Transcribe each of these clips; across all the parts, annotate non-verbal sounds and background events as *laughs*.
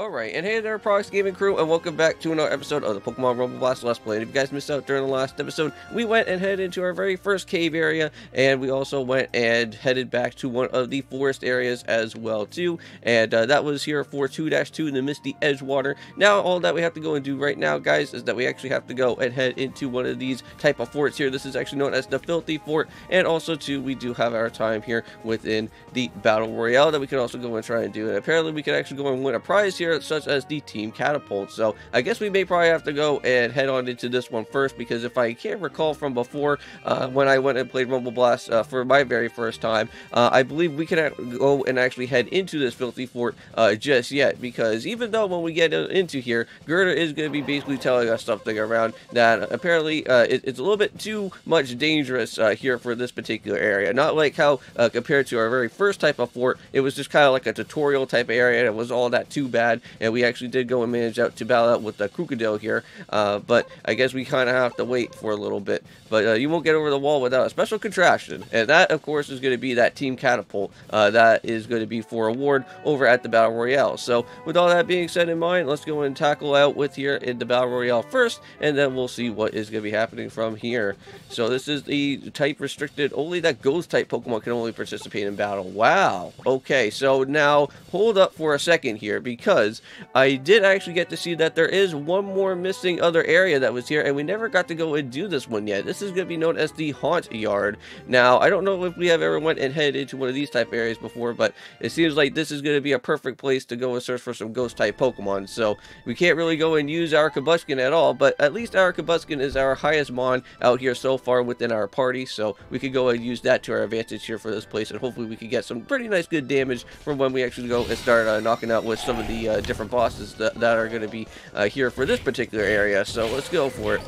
Alright, and hey there, Prox Gaming Crew, and welcome back to another episode of the Pokemon Rumble Blast Let's Play. And if you guys missed out during the last episode, we went and headed into our very first cave area, and we also went and headed back to one of the forest areas as well, too. And uh, that was here for 2-2 in the Misty Edgewater. Now, all that we have to go and do right now, guys, is that we actually have to go and head into one of these type of forts here. This is actually known as the Filthy Fort, and also, too, we do have our time here within the Battle Royale that we can also go and try and do. And apparently, we can actually go and win a prize here such as the Team Catapult. So I guess we may probably have to go and head on into this one first because if I can't recall from before uh, when I went and played Rumble Blast uh, for my very first time, uh, I believe we can go and actually head into this Filthy Fort uh, just yet because even though when we get into here, Gerda is going to be basically telling us something around that apparently uh, it, it's a little bit too much dangerous uh, here for this particular area. Not like how compared to our very first type of fort, it was just kind of like a tutorial type area and it was all that too bad and we actually did go and manage out to battle out with the Krookodile here, uh, but I guess we kind of have to wait for a little bit. But uh, you won't get over the wall without a special contraption, and that, of course, is going to be that Team Catapult uh, that is going to be for award over at the Battle Royale. So, with all that being said in mind, let's go and tackle out with here in the Battle Royale first, and then we'll see what is going to be happening from here. So, this is the type restricted, only that Ghost type Pokemon can only participate in battle. Wow. Okay, so now hold up for a second here because because I did actually get to see that there is one more missing other area that was here, and we never got to go and do this one yet. This is going to be known as the Haunt Yard. Now, I don't know if we have ever went and headed into one of these type areas before, but it seems like this is going to be a perfect place to go and search for some ghost type Pokemon. So, we can't really go and use our Combusken at all, but at least our Combusken is our highest Mon out here so far within our party, so we could go and use that to our advantage here for this place, and hopefully we could get some pretty nice good damage from when we actually go and start uh, knocking out with some of the uh, different bosses that, that are going to be uh, here for this particular area. So let's go for it.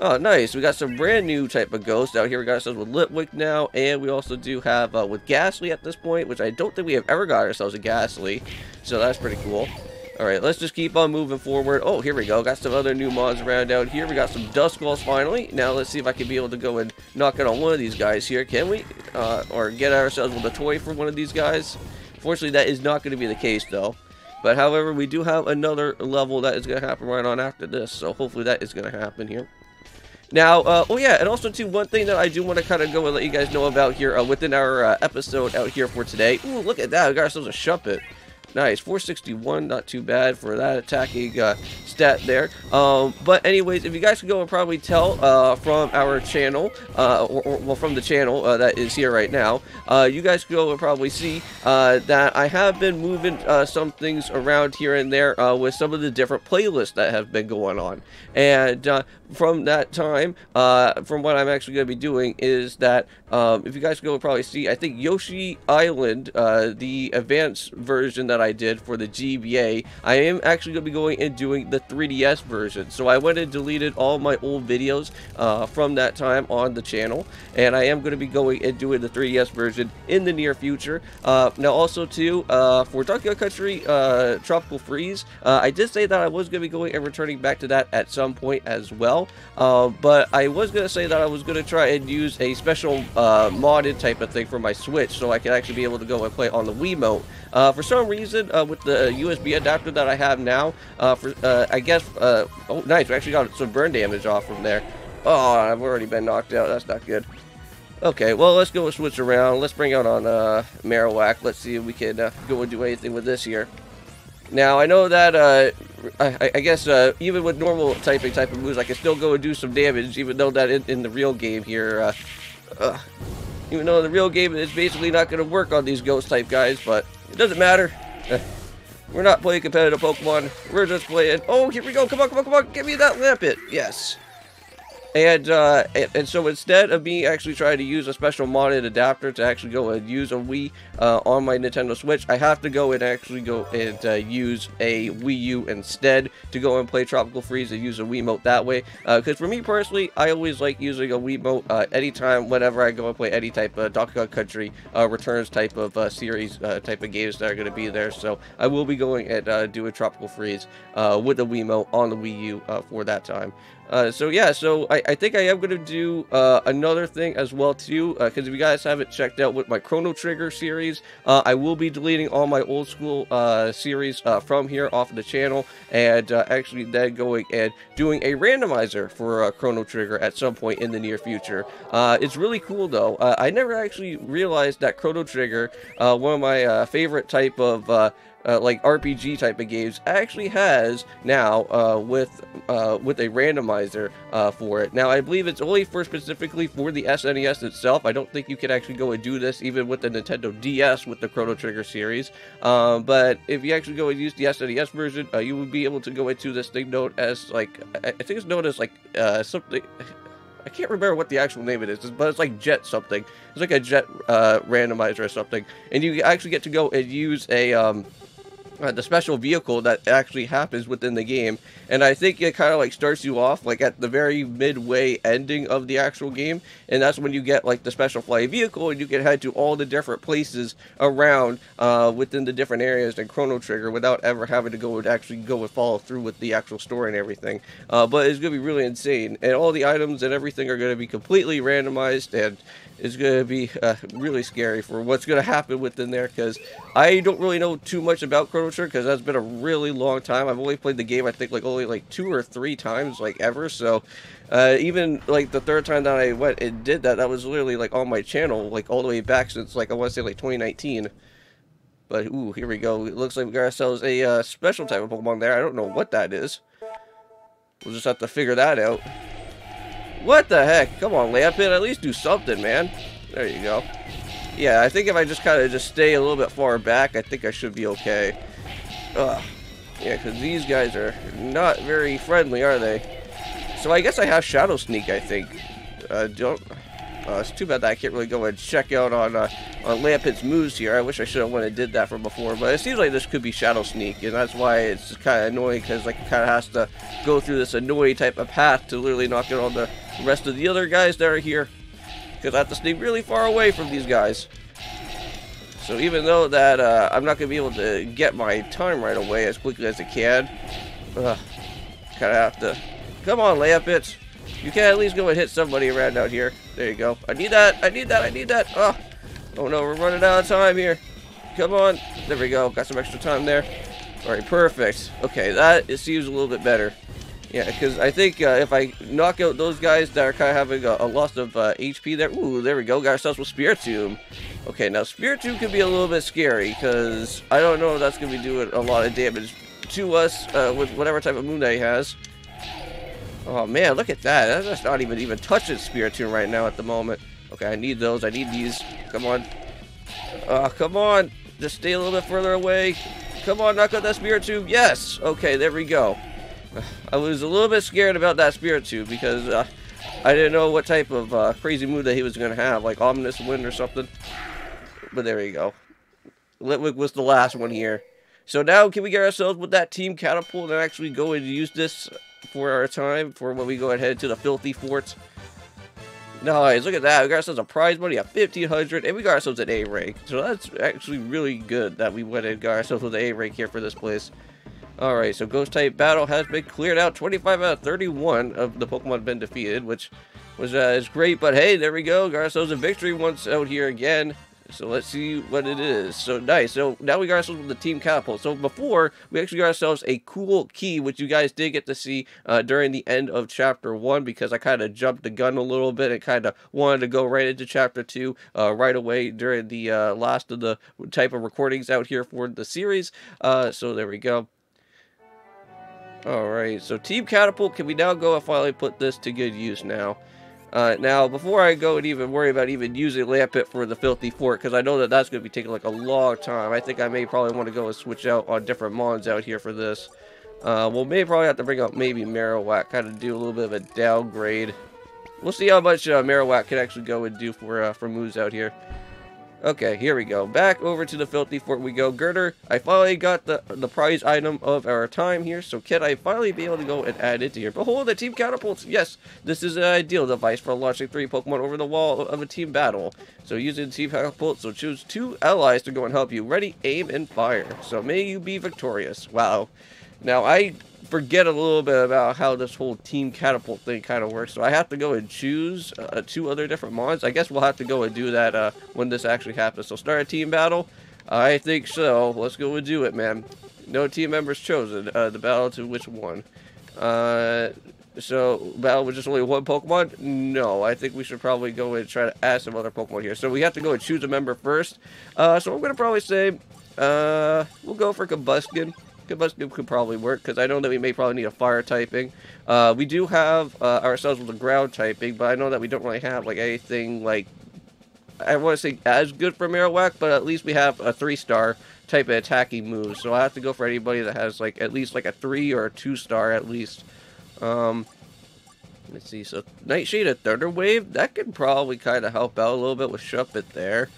Oh, nice. We got some brand new type of ghosts out here. We got ourselves with Litwick now, and we also do have uh, with Gastly at this point, which I don't think we have ever got ourselves a Gastly. So that's pretty cool. Alright, let's just keep on moving forward. Oh, here we go. Got some other new mods around out here. We got some Duskulls finally. Now let's see if I can be able to go and knock it on one of these guys here. Can we? Uh, or get ourselves with a toy for one of these guys? Fortunately, that is not going to be the case, though. But however, we do have another level that is going to happen right on after this. So hopefully that is going to happen here. Now, uh, oh yeah, and also too, one thing that I do want to kind of go and let you guys know about here uh, within our uh, episode out here for today. Ooh, look at that. We got ourselves a Shuppet. Nice, 461, not too bad for that attacking uh, stat there. Um, but anyways, if you guys can go and probably tell uh, from our channel, uh, or, or, well, from the channel uh, that is here right now, uh, you guys can go and probably see uh, that I have been moving some things around here and there with some of the different playlists that have been going on. And from that time, from what I'm actually going to be doing is that um, if you guys can go and probably see, I think Yoshi Island, the advanced version that I did for the GBA, I am actually going to be going and doing the 3DS version. So I went and deleted all my old videos uh, from that time on the channel, and I am going to be going and doing the 3DS version in the near future. Uh, now also too, uh, for Donkey Country uh, Tropical Freeze, uh, I did say that I was going to be going and returning back to that at some point as well, uh, but I was going to say that I was going to try and use a special modded type of thing for my Switch so I could actually be able to go and play on the Wiimote. for some reason, with the USB adapter that I have now, for I I guess, uh, oh, nice. We actually got some burn damage off from there. Oh, I've already been knocked out. That's not good. Okay, well, let's go switch around. Let's bring out on uh, Marowak. Let's see if we can uh, go and do anything with this here. Now, I know that, uh, I, I, guess, uh, even with normal typing type of moves, I can still go and do some damage, even though that in, in the real game here, uh, uh, even though the real game is basically not going to work on these ghost type guys, but it doesn't matter. *laughs* We're not playing competitive Pokemon. We're just playing... Oh, here we go. Come on, come on, come on. Give me that Lampent. Yes. And, uh, and, and, so instead of me actually trying to use a special modded adapter to actually go and use a Wii uh, on my Nintendo Switch, I have to go and actually go and uh, use a Wii U instead to go and play Tropical Freeze and use a Wiimote that way. Because uh, for me personally, I always like using a Wiimote uh, anytime, whenever I go and play any type of Donkey Kong Country uh, Returns type of series, type of games that are going to be there. So I will be going and doing Tropical Freeze with the Wiimote on the Wii U for that time. Uh, so yeah, so I, I think I am going to do uh, another thing as well too, because uh, if you guys haven't checked out with my Chrono Trigger series, uh, I will be deleting all my old school uh, series from here off the channel, and actually then going and doing a randomizer for Chrono Trigger at some point in the near future. it's really cool though. I never actually realized that Chrono Trigger, one of my favorite type of uh, like RPG type of games actually has now uh, with uh, with a randomizer uh, for it. Now I believe it's only for specifically for the SNES itself. I don't think you can actually go and do this even with the Nintendo DS with the Chrono Trigger series. Um, but if you actually go and use the SNES version, uh, you would be able to go into this thing known as like I think it's known as like uh, something. *sighs* I can't remember what the actual name it is, but it's like Jet something. It's like a Jet randomizer or something, and you actually get to go and use a um, uh, the special vehicle that actually happens within the game. And i think it kind of like starts you off like at the very midway ending of the actual game. And that's when you get like the special flight vehicle and you can head to all the different places around uh, within the different areas in chrono trigger without ever having to go and actually go and follow through with the actual story and everything. Uh, but it's going to be really insane. And all the items and everything are going to be completely randomized and is going to be uh, really scary for what's going to happen within there because I don't really know too much about Chrono Because that's been a really long time. I've only played the game I think like only like two or three times like ever. So uh, even like the third time that I went and did that, that was literally like on my channel like all the way back since like I want to say like 2019. But ooh, here we go. It looks like we got ourselves a uh, special type of Pokemon there. I don't know what that is. We'll just have to figure that out. What the heck? Come on, Lampent, at least do something, man. There you go. Yeah, I think if I just kind of just stay a little bit far back, I think I should be okay. Ugh. Yeah, because these guys are not very friendly, are they? So I guess I have Shadow Sneak, I think. Uh, don't... Uh, it's too bad that I can't really go and check out on uh, on Lampent's moves here. I wish I should have went and did that from before, but it seems like this could be Shadow Sneak, and that's why it's kind of annoying, because like, it kind of has to go through this annoying type of path to literally knock out all the rest of the other guys that are here, because I have to stay really far away from these guys. So even though that uh, I'm not going to be able to get my time right away as quickly as I can, uh, kind of have to... Come on, layup Lampent! You can at least go and hit somebody around out here. There you go. I need that. I need that. I need that. Oh, oh no, we're running out of time here. Come on. There we go. Got some extra time there. All right, perfect. Okay, that it seems a little bit better. Yeah, because I think uh, if I knock out those guys that are kind of having a, a loss of uh, HP there, ooh, there we go, got ourselves with Spiritomb. Okay, now Spiritomb can be a little bit scary, because I don't know if that's going to be doing a lot of damage to us uh, with whatever type of moon he has. Oh man, look at that. That's not even even touching Spiritomb right now at the moment. Okay, I need those. I need these. Come on. Oh, come on. Just stay a little bit further away. Come on, knock out that Spiritomb. Yes. Okay, there we go. I was a little bit scared about that Spiritomb because uh, I didn't know what type of uh, crazy mood that he was going to have, like Ominous Wind or something. But there you go. Litwick was the last one here. So now can we get ourselves with that Team Catapult and actually go and use this for our time for when we go ahead to the Filthy Fort. Nice, look at that. We got ourselves a prize money of 1500 and we got ourselves an A rank. So that's actually really good that we went and got ourselves with an A rank here for this place. Alright, so Ghost type battle has been cleared out. 25 out of 31 of the Pokemon have been defeated, which was uh, is great. But hey, there we go. Got ourselves a victory once out here again. So let's see what it is. So nice. So now we got ourselves with the Team Catapult. So before, we actually got ourselves a cool key, which you guys did get to see uh, during the end of Chapter 1, because I kind of jumped the gun a little bit and kind of wanted to go right into Chapter 2 uh, right away during the uh, last of the type of recordings out here for the series. Uh, so there we go. Alright, so Team Catapult, can we now go and finally put this to good use now? Uh, now, before I go and even worry about even using Lampent for the Filthy Fort, because I know that that's going to be taking like a long time, I think I may probably want to go and switch out on different mons out here for this. Uh, we'll may probably have to bring up maybe Marowak, kind of do a little bit of a downgrade. We'll see how much uh, Marowak can actually go and do for, uh, for moves out here. Okay, here we go. Back over to the Filthy Fort we go. Girder, I finally got the the prize item of our time here, so can I finally be able to go and add it to here? Behold, the Team Catapults! Yes, this is an ideal device for launching three Pokemon over the wall of a team battle. So using Team Catapult, so choose two allies to go and help you. Ready, aim, and fire. So may you be victorious. Wow. Now, I forget a little bit about how this whole team catapult thing kind of works, so I have to go and choose uh, two other different mods. I guess we'll have to go and do that uh, when this actually happens. So start a team battle. I think so. Let's go and do it, man. No team members chosen. Uh, the battle to which one? Uh, so, battle with just only one Pokemon? No, I think we should probably go and try to add some other Pokemon here. So we have to go and choose a member first. Uh, so I'm going to probably say, uh, we'll go for Combusken. Combusken could probably work, because I know that we may probably need a fire typing. Uh, we do have uh, ourselves with a ground typing, but I know that we don't really have, like, anything, like, I want to say as good for Marowak, but at least we have a three-star type of attacking move. So I have to go for anybody that has, like, at least, like, a three or a two-star at least. Um, let's see. So Nightshade, a Thunder Wave, that could probably kind of help out a little bit with Shuppet there.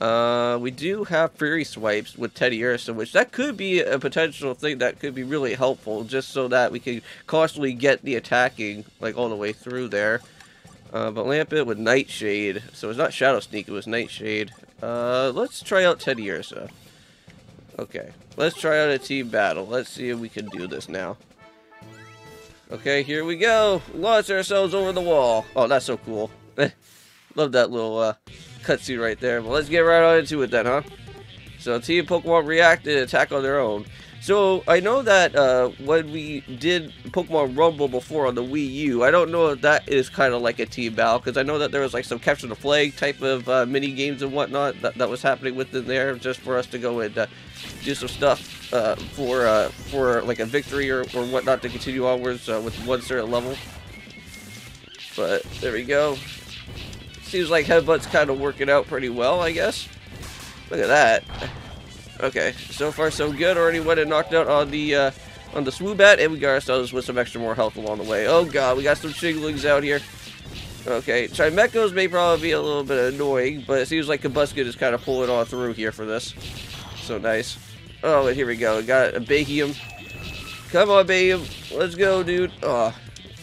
Uh, we do have Fury Swipes with Teddiursa, which that could be a potential thing that could be really helpful, just so that we can constantly get the attacking, like, all the way through there. Uh, but Lampent with Nightshade, so it's not Shadow Sneak, it was Nightshade. Uh, let's try out Teddiursa. Okay, let's try out a team battle. Let's see if we can do this now. Okay, here we go. Launch ourselves over the wall. Oh, that's so cool. *laughs* Love that little uh, cutscene right there. But let's get right on into it then, huh? So Team Pokemon react and attack on their own. So I know that uh, when we did Pokemon Rumble before on the Wii U, I don't know if that is kind of like a team battle because I know that there was like some capture the flag type of uh, mini games and whatnot that, that was happening within there just for us to go and uh, do some stuff uh, for uh, for like a victory or, or whatnot to continue onwards uh, with one certain level. But there we go. Seems like Headbutt's kind of working out pretty well, I guess. Look at that. Okay, so far so good. Already went and knocked out on the uh, on the Swoobat, and we got ourselves with some extra more health along the way. Oh god, we got some Chinglings out here. Okay, Chimechos may probably be a little bit annoying, but it seems like Combusken is kind of pulling on through here for this. So nice. Oh, and here we go. Got a Bahium. Come on, Bahium. Let's go, dude. Oh,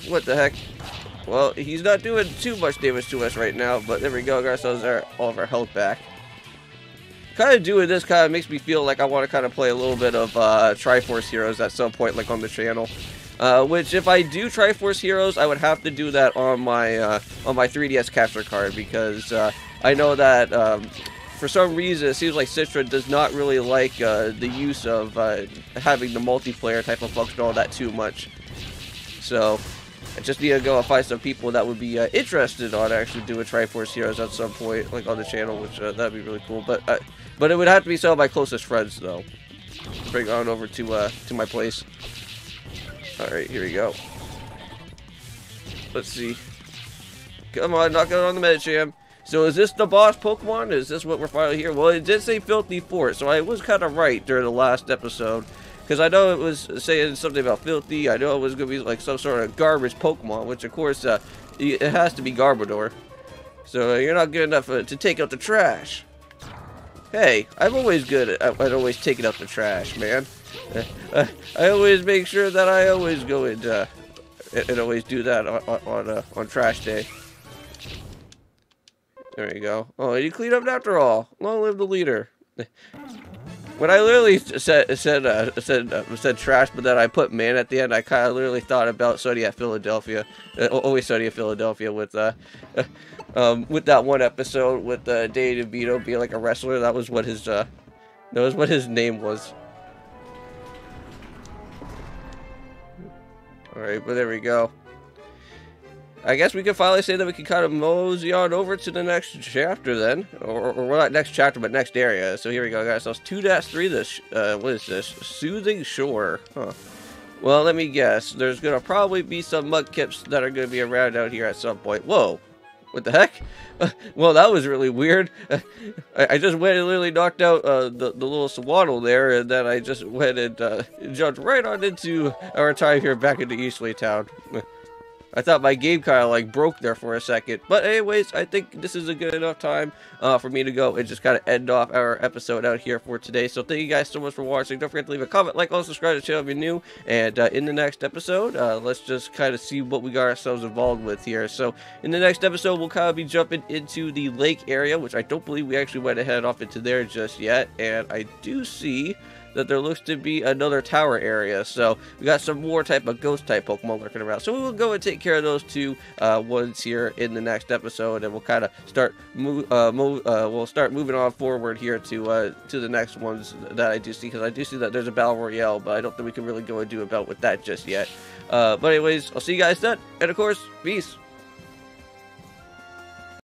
what the heck? Well, he's not doing too much damage to us right now, but there we go. Got ourselves our, all of our health back. Kind of doing this kind of makes me feel like I want to kind of play a little bit of uh, Triforce Heroes at some point, like on the channel. Uh, which, if I do Triforce Heroes, I would have to do that on my uh, on my 3DS capture card because uh, I know that um, for some reason, it seems like Citra does not really like uh, the use of uh, having the multiplayer type of function all that too much. So, I just need to go and find some people that would be uh, interested on actually doing Triforce Heroes at some point, like on the channel, which uh, that'd be really cool. But uh, but it would have to be some of my closest friends, though. Bring on over to uh, to my place. All right, here we go. Let's see. Come on, knock out on the Medicham. So is this the boss Pokemon? Is this what we're finally here? Well, it did say Filthy Fort, so I was kind of right during the last episode. Because I know it was saying something about Filthy. I know it was going to be like some sort of garbage Pokemon, which of course, uh, it has to be Garbodor. So uh, you're not good enough uh, to take out the trash. Hey, I'm always good at, at always taking out the trash, man. *laughs* I always make sure that I always go and, uh, and always do that on, on, uh, on trash day. There you go. Oh, you cleaned up after all. Long live the leader. *laughs* When I literally said said uh, said uh, said trash, but then I put man at the end, I kind of literally thought about Sunny at Philadelphia, uh, always Sunny at Philadelphia with uh, *laughs* um, with that one episode with uh, Danny DeVito being like a wrestler. That was what his uh, that was what his name was. All right, but there we go. I guess we can finally say that we can kind of mosey on over to the next chapter then. Or, or, not next chapter, but next area. So here we go, guys. So it's 2-3 this, uh, what is this? Soothing Shore. Huh. Well, let me guess. There's going to probably be some Mudkips that are going to be around out here at some point. Whoa. What the heck? *laughs* well, that was really weird. *laughs* I, I, just went and literally knocked out uh, the, the little swaddle there, and then I just went and uh, jumped right on into our time here back into Easterly Town. *laughs* I thought my game kind of like broke there for a second. But anyways, I think this is a good enough time uh, for me to go and just kind of end off our episode out here for today. So thank you guys so much for watching. Don't forget to leave a comment, like, also subscribe to the channel if you're new. And uh, in the next episode, uh, let's just kind of see what we got ourselves involved with here. So in the next episode, we'll kind of be jumping into the lake area, which I don't believe we actually went ahead off into there just yet. And I do see that there looks to be another tower area. So we got some more type of ghost type Pokemon lurking around. So we will go and take care of those two uh, ones here in the next episode, and we'll kind of start move, uh, move uh, we'll start moving on forward here to uh, to the next ones that I do see because I do see that there's a battle royale, but I don't think we can really go and do a about with that just yet. Uh, but anyways, I'll see you guys then, and of course, peace.